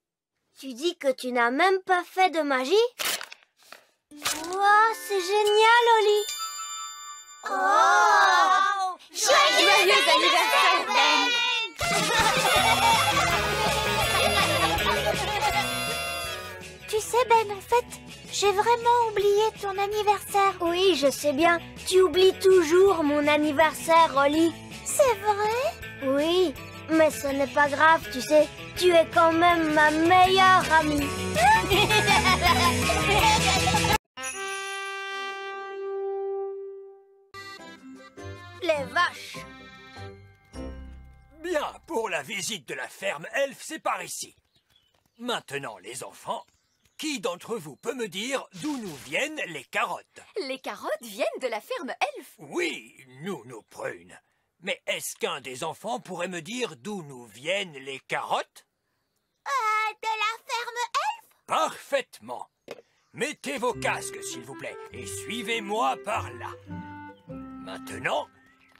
Tu dis que tu n'as même pas fait de magie? Wow, c'est génial, Oli Oh Joyeux anniversaire, Ben Tu sais, Ben, en fait, j'ai vraiment oublié ton anniversaire. Oui, je sais bien. Tu oublies toujours mon anniversaire, Oli. C'est vrai? Oui, mais ce n'est pas grave, tu sais. Tu es quand même ma meilleure amie. Les vaches. Bien, pour la visite de la ferme elfe, c'est par ici. Maintenant, les enfants, qui d'entre vous peut me dire d'où nous viennent les carottes? Les carottes viennent de la ferme elfe. Oui, nous, nous prunes. Mais est-ce qu'un des enfants pourrait me dire d'où nous viennent les carottes? Euh, de la ferme elfe Parfaitement. Mettez vos casques, s'il vous plaît, et suivez-moi par là. Maintenant,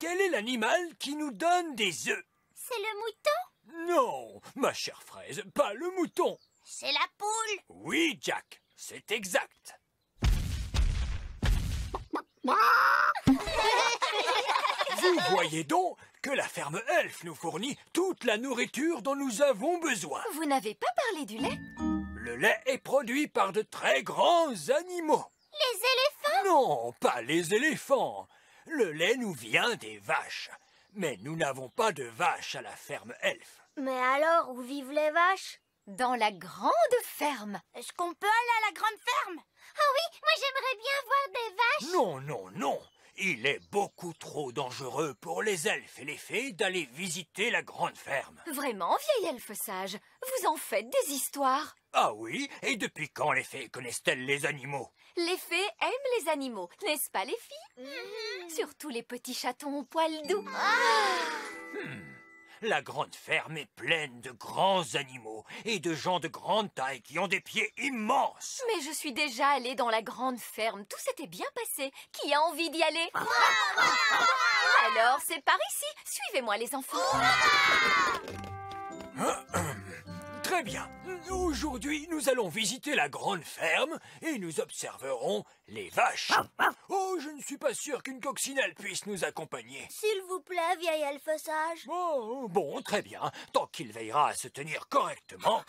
quel est l'animal qui nous donne des œufs? C'est le mouton? Non, ma chère fraise, pas le mouton. C'est la poule? Oui, Jack, c'est exact. Vous voyez donc que la ferme elfe nous fournit toute la nourriture dont nous avons besoin. Vous n'avez pas parlé du lait? Le lait est produit par de très grands animaux. Les éléphants? Non, pas les éléphants. Le lait nous vient des vaches. Mais nous n'avons pas de vaches à la ferme elfe. Mais alors, où vivent les vaches? Dans la grande ferme. Est-ce qu'on peut aller à la grande ferme? Ah oui, moi j'aimerais bien voir des vaches Non, non, non. Il est beaucoup trop dangereux pour les elfes et les fées d'aller visiter la grande ferme. Vraiment, vieille elfe sage, vous en faites des histoires. Ah oui Et depuis quand les fées connaissent-elles les animaux? Les fées aiment les animaux, n'est-ce pas les filles? Surtout les petits chatons aux poils doux. La grande ferme est pleine de grands animaux et de gens de grande taille qui ont des pieds immenses. Mais je suis déjà allée dans la grande ferme, tout s'était bien passé. Qui a envie d'y aller? Alors, c'est par ici. Suivez-moi les enfants. Très bien. Aujourd'hui, nous allons visiter la grande ferme et nous observerons les vaches. Oh, je ne suis pas sûr qu'une coccinelle puisse nous accompagner. S'il vous plaît, vieille elfe sage. Oh, bon, très bien. Tant qu'il veillera à se tenir correctement.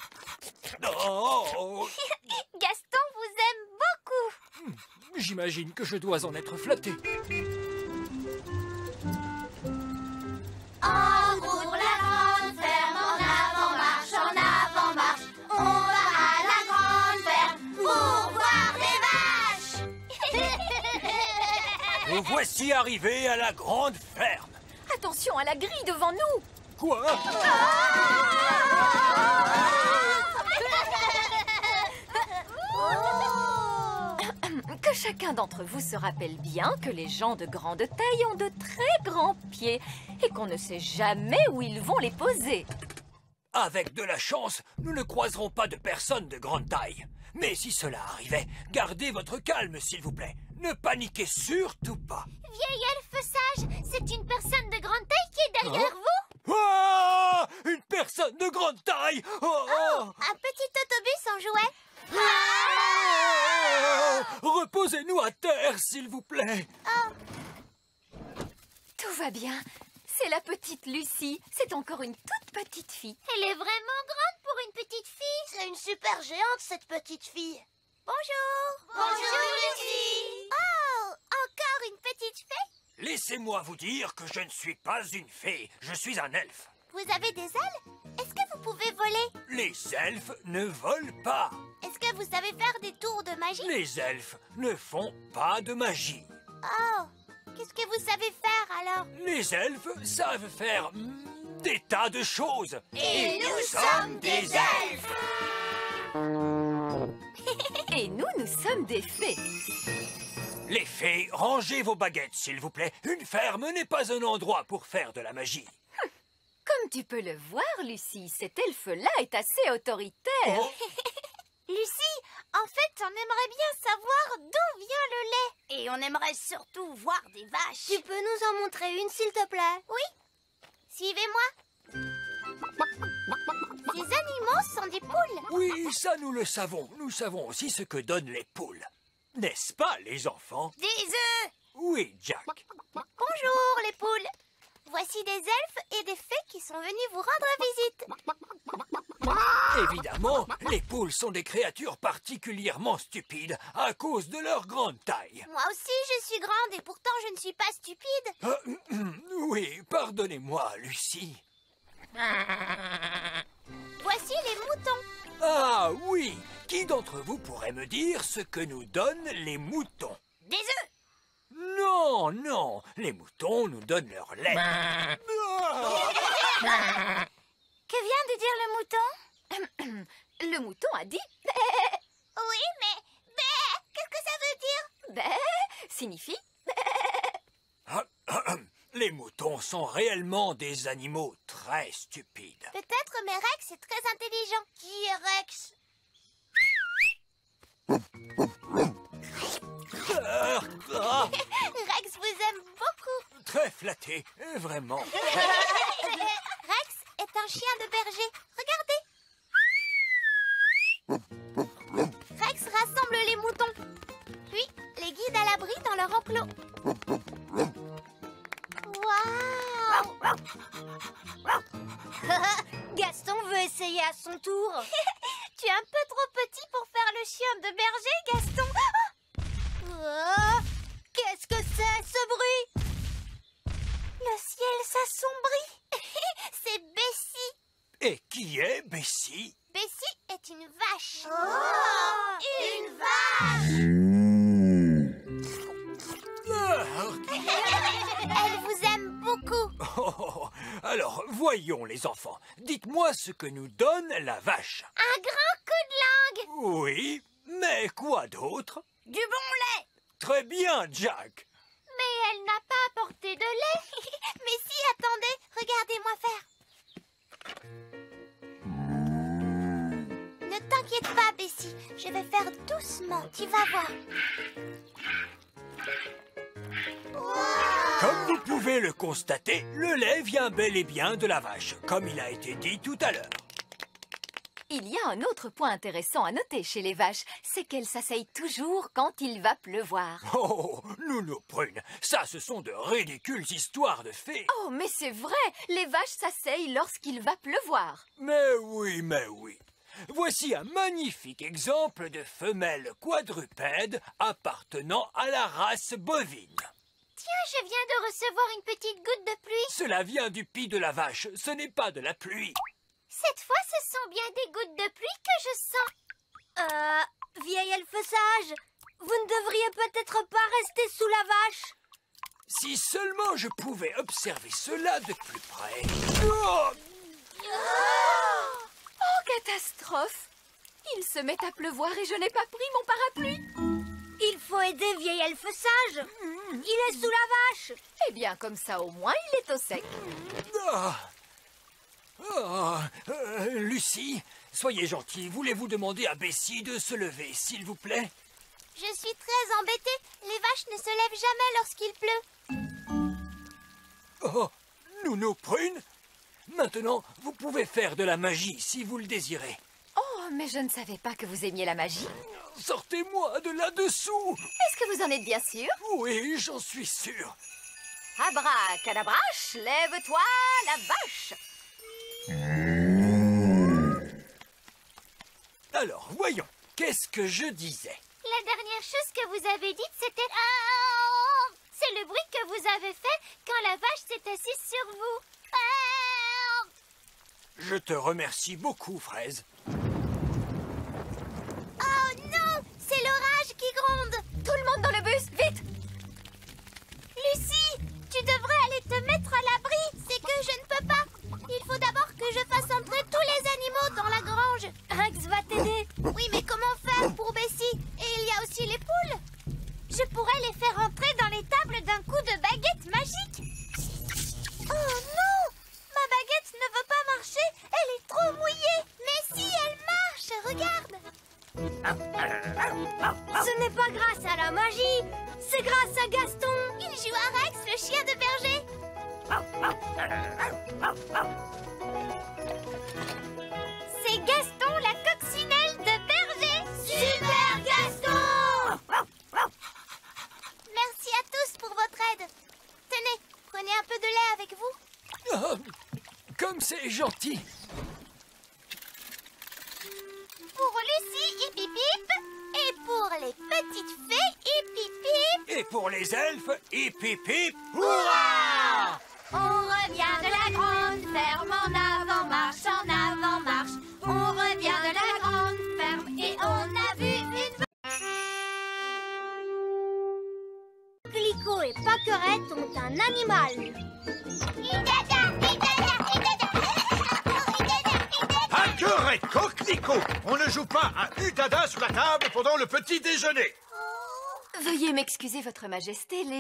Oh, Gaston vous aime beaucoup j'imagine que je dois en être flatté. En Nous voici arrivés à la grande ferme. Attention à la grille devant nous. Quoi? Que chacun d'entre vous se rappelle bien que les gens de grande taille ont de très grands pieds et qu'on ne sait jamais où ils vont les poser. Avec de la chance, nous ne croiserons pas de personnes de grande taille. Mais si cela arrivait, gardez votre calme, s'il vous plaît. Ne paniquez surtout pas. Vieille elfe sage, c'est une personne de grande taille qui est derrière Hein vous Ah Une personne de grande taille Oh, oh. Un petit autobus en jouet Ah Reposez-nous à terre, s'il vous plaît. Tout va bien. C'est la petite Lucie. C'est encore une toute petite fille. Elle est vraiment grande pour une petite fille C'est une super géante, cette petite fille. Bonjour Bonjour Lucie Oh Encore une petite fée? Laissez-moi vous dire que je ne suis pas une fée, je suis un elfe. Vous avez des ailes? Est-ce que vous pouvez voler? Les elfes ne volent pas. Est-ce que vous savez faire des tours de magie? Les elfes ne font pas de magie. Oh Qu'est-ce que vous savez faire alors? Les elfes savent faire mm, des tas de choses. Et nous sommes des elfes Et nous, nous sommes des fées. Les fées, rangez vos baguettes, s'il vous plaît. Une ferme n'est pas un endroit pour faire de la magie. Comme tu peux le voir, Lucie, cet elfe-là est assez autoritaire. Lucie, en fait, on aimerait bien savoir d'où vient le lait. Et on aimerait surtout voir des vaches. Tu peux nous en montrer une, s'il te plaît? Oui. Suivez-moi. Ces animaux sont des poules. Oui, ça nous le savons. Nous savons aussi ce que donnent les poules. N'est-ce pas, les enfants? Des œufs. Oui, Jack. Bonjour les poules. Voici des elfes et des fées qui sont venus vous rendre visite. Évidemment, les poules sont des créatures particulièrement stupides à cause de leur grande taille. Moi aussi, je suis grande et pourtant je ne suis pas stupide. Ah, oui, pardonnez-moi, Lucie. Voici les moutons. Ah oui, qui d'entre vous pourrait me dire ce que nous donnent les moutons? Des œufs. Non, non, les moutons nous donnent leur lait. Ah. Que vient de dire le mouton? Le mouton a dit Oui, mais... Qu'est-ce que ça veut dire? Bé signifie Ah, ah, ah. Les moutons sont réellement des animaux très stupides. Peut-être, mais Rex est très intelligent. Qui est Rex? Rex vous aime beaucoup. très flatté, vraiment. Rex est un chien de berger. Regardez. Rex rassemble les moutons, puis les guide à l'abri dans leur enclos. Waouh Gaston veut essayer à son tour. Tu es un peu trop petit pour faire le chien de berger, Gaston. Oh, Qu'est-ce que c'est ce bruit? Le ciel s'assombrit. C'est Bessie. Et qui est Bessie? Bessie est une vache. Oh, une vache Ah, aime beaucoup. oh, Alors, voyons les enfants. Dites-moi ce que nous donne la vache. Un grand coup de langue. Oui, mais quoi d'autre? Du bon lait. Très bien, Jack. Mais elle n'a pas apporté de lait. Mais si, attendez, regardez-moi faire. Ne t'inquiète pas, Bessie. Je vais faire doucement, tu vas voir. Comme vous pouvez le constater, le lait vient bel et bien de la vache, comme il a été dit tout à l'heure. Il y a un autre point intéressant à noter chez les vaches, c'est qu'elles s'asseyent toujours quand il va pleuvoir. Oh, Nounou Prune, ça ce sont de ridicules histoires de fées. Oh, mais c'est vrai, les vaches s'asseyent lorsqu'il va pleuvoir. Mais oui, mais oui. Voici un magnifique exemple de femelle quadrupède appartenant à la race bovine. Tiens, je viens de recevoir une petite goutte de pluie. Cela vient du pis de la vache, ce n'est pas de la pluie. Cette fois, ce sont bien des gouttes de pluie que je sens. Euh, vieil elfe sage, vous ne devriez peut-être pas rester sous la vache. Si seulement je pouvais observer cela de plus près. Oh Oh, catastrophe Il se met à pleuvoir et je n'ai pas pris mon parapluie. Il faut aider vieil elfe sage. Il est sous la vache. Eh bien, comme ça, au moins, il est au sec. Ah. Ah, euh, Lucie, soyez gentille, voulez-vous demander à Bessie de se lever, s'il vous plaît? Je suis très embêtée. Les vaches ne se lèvent jamais lorsqu'il pleut. Oh, Nounou Prune Maintenant, vous pouvez faire de la magie si vous le désirez. Oh, mais je ne savais pas que vous aimiez la magie. Sortez-moi de là-dessous Est-ce que vous en êtes bien sûr? Oui, j'en suis sûr. Abracadabrache, lève-toi, la vache Alors, voyons, qu'est-ce que je disais? La dernière chose que vous avez dite, c'était... Ah C'est le bruit que vous avez fait quand la vache s'est assise sur vous. Ah Je te remercie beaucoup, Fraise.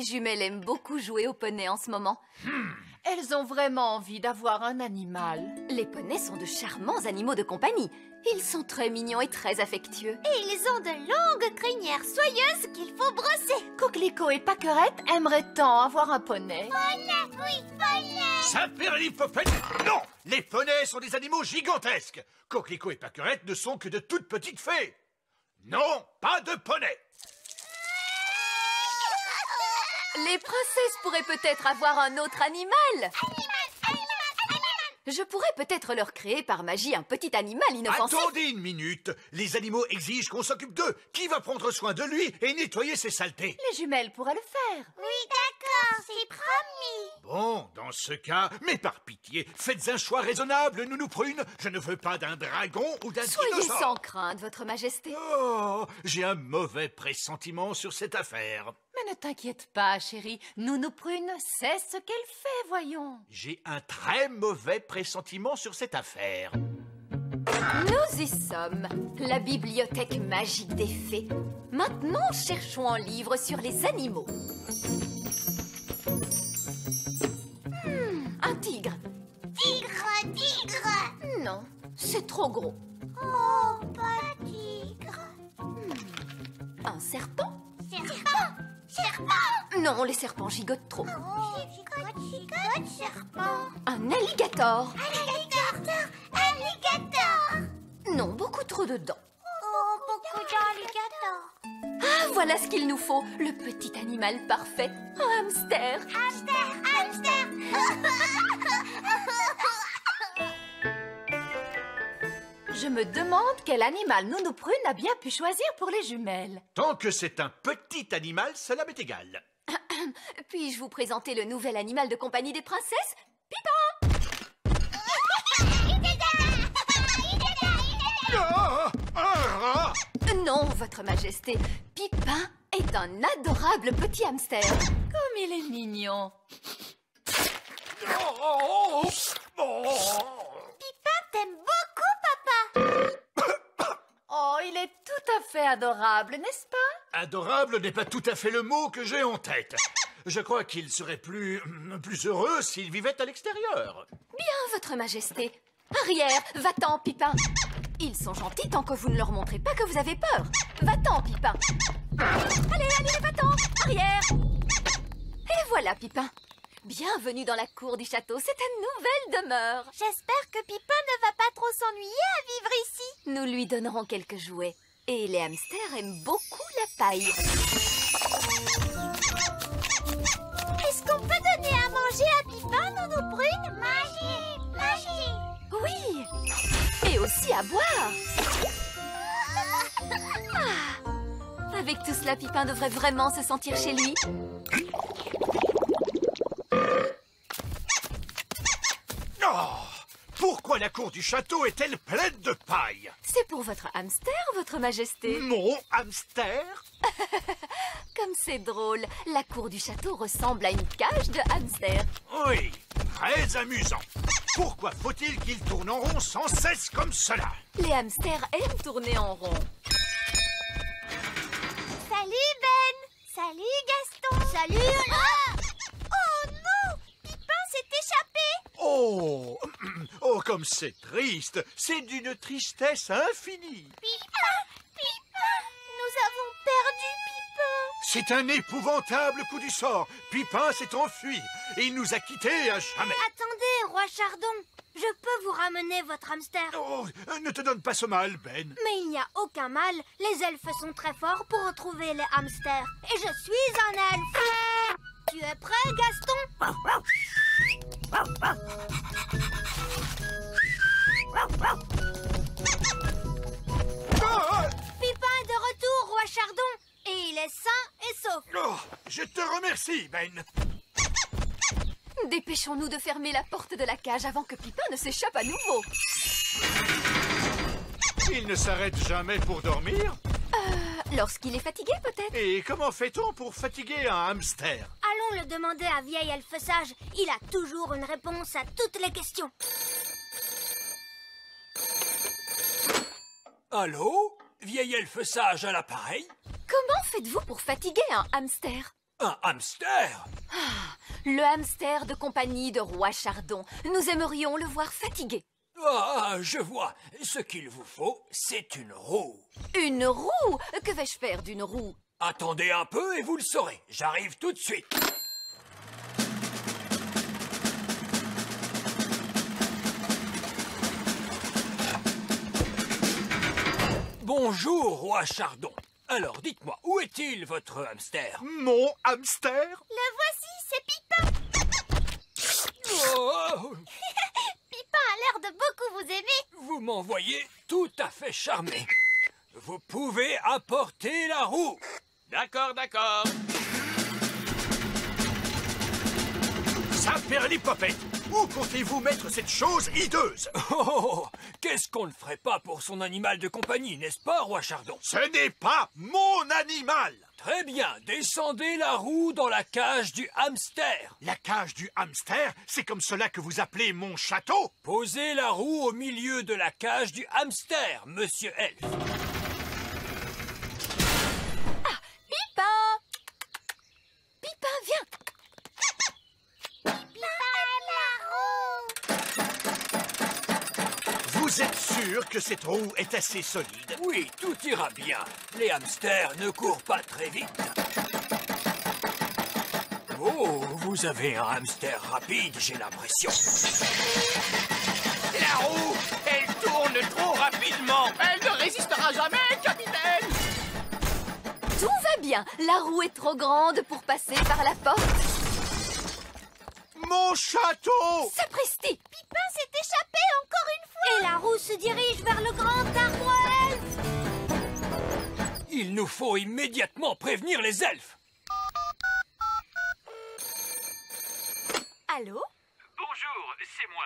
Jumelles aiment beaucoup jouer au poney en ce moment. Elles ont vraiment envie d'avoir un animal. Les poneys sont de charmants animaux de compagnie. Ils sont très mignons et très affectueux. Et ils ont de longues crinières soyeuses qu'il faut brosser. Coquelicot et Paquerette aimeraient tant avoir un poney. Poney, oui, poney. Non Les poneys sont des animaux gigantesques. Coquelicot et Paquerette ne sont que de toutes petites fées. Non, pas de poney. Les princesses pourraient peut-être avoir un autre animal. Je pourrais peut-être leur créer par magie un petit animal inoffensif. Attendez une minute. Les animaux exigent qu'on s'occupe d'eux. Qui va prendre soin de lui et nettoyer ses saletés? Les jumelles pourraient le faire. Oui, d'accord, c'est promis. Bon, dans ce cas, mais par pitié, faites un choix raisonnable, Nounou Prune. Je ne veux pas d'un dragon ou d'un Soyez dinosaure. sans crainte, Votre Majesté. Oh, j'ai un mauvais pressentiment sur cette affaire. Mais ne t'inquiète pas, chérie. Nounou Prune sait ce qu'elle fait, voyons. J'ai un très mauvais pressentiment sur cette affaire. Nous y sommes, la bibliothèque magique des fées. Maintenant, cherchons un livre sur les animaux. Hmm, un tigre. Tigre, tigre. Non, c'est trop gros. Oh, pas tigre. Un serpent Serpent, serpent. Non, les serpents gigotent trop. Oh, gigote, gigote, serpent. Un alligator Alligator, alligator. Non, beaucoup trop de dents. Oh, beaucoup d'alligators. Ah, voilà ce qu'il nous faut, le petit animal parfait, un hamster. Hamster, hamster. Je me demande quel animal Nounou Prune a bien pu choisir pour les jumelles. Tant que c'est un petit animal, cela m'est égal. Puis-je vous présenter le nouvel animal de compagnie des princesses? Rat Non, Votre Majesté, Pipin est un adorable petit hamster. Comme il est mignon. Pipin t'aime beaucoup, il est tout à fait adorable, n'est-ce pas? Adorable n'est pas tout à fait le mot que j'ai en tête. Je crois qu'il serait plus, plus heureux s'il vivait à l'extérieur. Bien, Votre Majesté. Arrière, va-t'en, Pipin. Ils sont gentils tant que vous ne leur montrez pas que vous avez peur. Va-t'en, Pipin. Allez, allez, va-t'en. Arrière. Et voilà, Pipin. Bienvenue dans la cour du château. C'est ta nouvelle demeure. J'espère que Pipin ne va pas trop s'ennuyer à vivre ici. Nous lui donnerons quelques jouets. Et les hamsters aiment beaucoup la paille. Est-ce qu'on peut donner à manger à Pipin, Nounou Brune? Magie, magie. Oui. Et aussi à boire. Ah. Avec tout cela, Pipin devrait vraiment se sentir chez lui. Oh, pourquoi la cour du château est-elle pleine de paille? C'est pour votre hamster, Votre Majesté. Mon hamster? Comme c'est drôle, la cour du château ressemble à une cage de hamster. Oui, très amusant. Pourquoi faut-il qu'il tourne en rond sans cesse comme cela? Les hamsters aiment tourner en rond. Salut Ben. Salut Gaston. Salut. Ah s'est échappé. Oh, oh, comme c'est triste. C'est d'une tristesse infinie. Pipin, Pipin. Nous avons perdu Pipin. C'est un épouvantable coup du sort. Pipin s'est enfui et il nous a quittés à jamais. Attendez, roi Chardon. Je peux vous ramener votre hamster. Oh, ne te donne pas ce mal, Ben. Mais il n'y a aucun mal. Les elfes sont très forts pour retrouver les hamsters. Et je suis un elfe. Tu es prêt, Gaston? Pipin est de retour, roi Chardon. Et il est sain et sauf. oh, je te remercie, Ben. Dépêchons-nous de fermer la porte de la cage avant que Pipin ne s'échappe à nouveau. Il ne s'arrête jamais pour dormir? Lorsqu'il est fatigué, peut-être Et comment fait-on pour fatiguer un hamster Allons le demander à vieil elfe sage. Il a toujours une réponse à toutes les questions. Allô Vieil elfe sage à l'appareil Comment faites-vous pour fatiguer un hamster Un hamster Ah, Le hamster de compagnie de Roi Chardon. Nous aimerions le voir fatigué. Ah, je vois. Ce qu'il vous faut, c'est une roue. Une roue? Que vais-je faire d'une roue? Attendez un peu et vous le saurez. J'arrive tout de suite. Bonjour, roi Chardon. Alors, dites-moi, où est-il votre hamster? Mon hamster? Le voici, c'est Pipin. Oh, a l'air de beaucoup vous aimer. Vous m'envoyez tout à fait charmé. Vous pouvez apporter la roue. D'accord, d'accord. Saperlipopette Où comptez-vous mettre cette chose hideuse Oh, qu'est-ce qu'on ne ferait pas pour son animal de compagnie, n'est-ce pas, roi Chardon? Ce n'est pas mon animal Très bien, descendez la roue dans la cage du hamster. La cage du hamster, c'est comme cela que vous appelez mon château Posez la roue au milieu de la cage du hamster, monsieur Elf. Que cette roue est assez solide Oui, tout ira bien. Les hamsters ne courent pas très vite. Oh, vous avez un hamster rapide, j'ai l'impression. La roue, elle tourne trop rapidement. Elle ne résistera jamais, capitaine. Tout va bien. La roue est trop grande pour passer par la porte. Mon château Sapristi Pipin s'est échappé encore une se dirige vers le grand arbre elfe. Il nous faut immédiatement prévenir les elfes. Allô? Bonjour, c'est moi.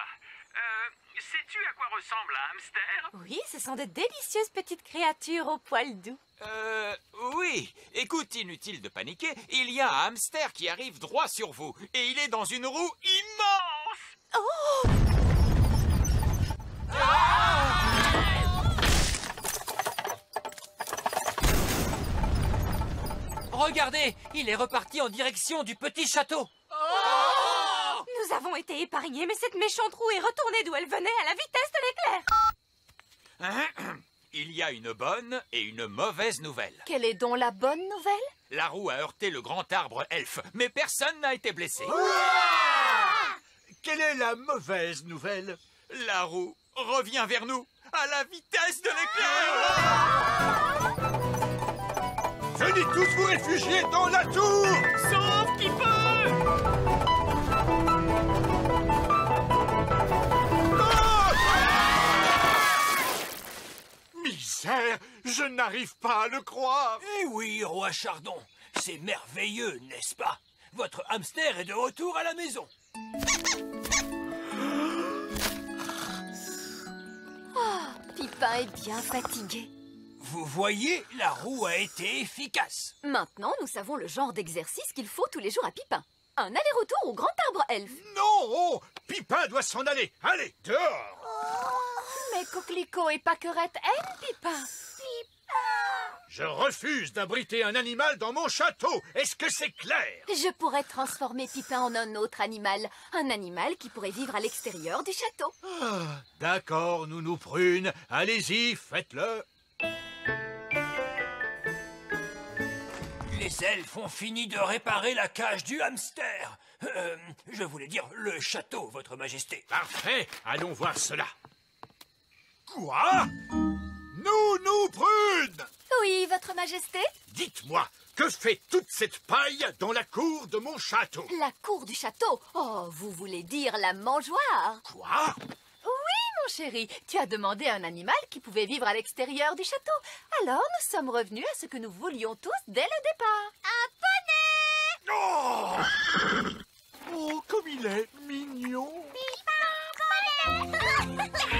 Euh, sais-tu à quoi ressemble un hamster? Oui, ce sont de délicieuses petites créatures au poil doux. Euh, oui. Écoute, inutile de paniquer, il y a un hamster qui arrive droit sur vous. Et il est dans une roue immense Oh Regardez, il est reparti en direction du petit château. Nous avons été épargnés, mais cette méchante roue est retournée d'où elle venait à la vitesse de l'éclair. Il y a une bonne et une mauvaise nouvelle. Quelle est donc la bonne nouvelle? La roue a heurté le grand arbre elfe, mais personne n'a été blessé. Quelle est la mauvaise nouvelle? La roue revient vers nous à la vitesse de l'éclair. Venez tous vous réfugier dans la tour Sauf qui peut Misère Je n'arrive pas à le croire Eh oui, roi Chardon, c'est merveilleux, n'est-ce pas? Votre hamster est de retour à la maison. Oh, Pipin est bien fatigué. Vous voyez, la roue a été efficace. Maintenant, nous savons le genre d'exercice qu'il faut tous les jours à Pipin. Un aller-retour au grand arbre elfe. Non oh, Pipin doit s'en aller Allez, dehors Mais Coquelicot et Paquerette aiment Pipin. Je refuse d'abriter un animal dans mon château Est-ce que c'est clair? Je pourrais transformer Pipin en un autre animal. Un animal qui pourrait vivre à l'extérieur du château. Ah, D'accord, nounou prune, allez-y, faites-le Les elfes ont fini de réparer la cage du hamster. Euh, je voulais dire le château, votre majesté. Parfait, allons voir cela. Quoi? Nounou prune Oui, votre majesté Dites-moi, que fait toute cette paille dans la cour de mon château? La cour du château? Oh, vous voulez dire la mangeoire? Quoi? Oui, mon chéri. Tu as demandé un animal qui pouvait vivre à l'extérieur du château. Alors, nous sommes revenus à ce que nous voulions tous dès le départ. Un poney Oh Oh, comme il est mignon poney